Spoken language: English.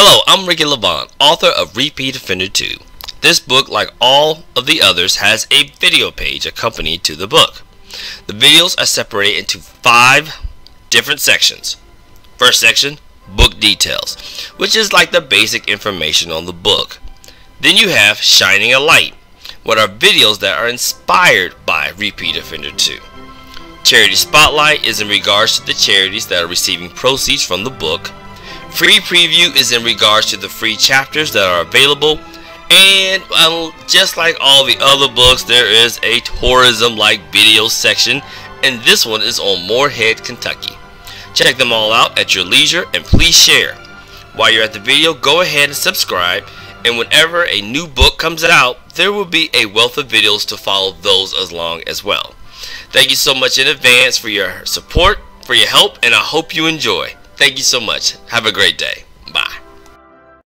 Hello, I'm Ricky LaVaughn, author of Repeat Offender 2. This book, like all of the others, has a video page accompanied to the book. The videos are separated into five different sections. First section, book details, which is like the basic information on the book. Then you have Shining a Light, what are videos that are inspired by Repeat Offender 2. Charity Spotlight is in regards to the charities that are receiving proceeds from the book. Free preview is in regards to the free chapters that are available. And um, just like all the other books, there is a tourism-like video section, and this one is on Morehead, Kentucky. Check them all out at your leisure, and please share. While you're at the video, go ahead and subscribe, and whenever a new book comes out, there will be a wealth of videos to follow those along as well. Thank you so much in advance for your support, for your help, and I hope you enjoy. Thank you so much. Have a great day.